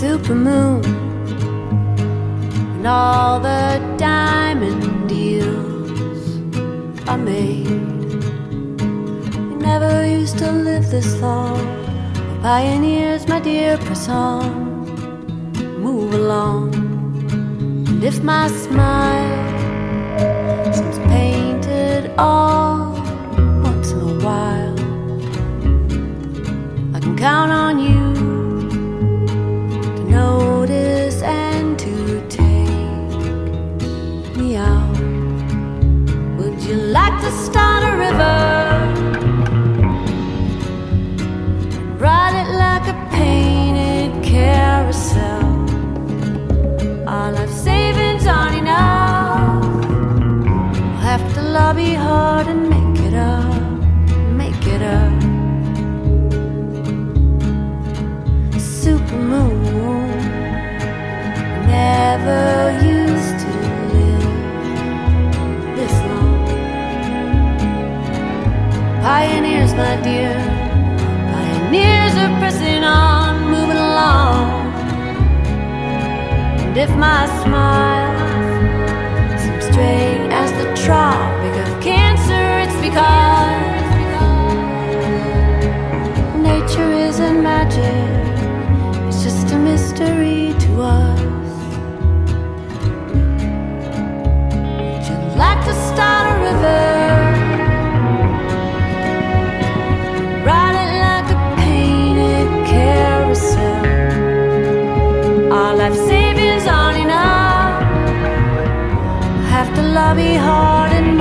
supermoon and all the diamond deals are made. We never used to live this long. Pioneers, my dear, press on, move along. And if my smile seems painted all once in a while, I can count on you to start a river? Pioneers, my dear, pioneers are pressing on, moving along. And if my smile seems straight life savings aren't enough. Have to lobby hard and